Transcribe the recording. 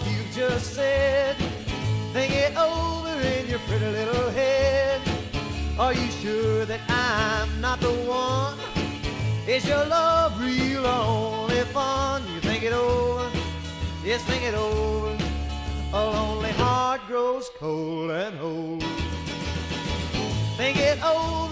You just said. Think it over in your pretty little head. Are you sure that I'm not the one? Is your love real only fun? You think it over, yes, think it over. A lonely heart grows cold and old. Think it over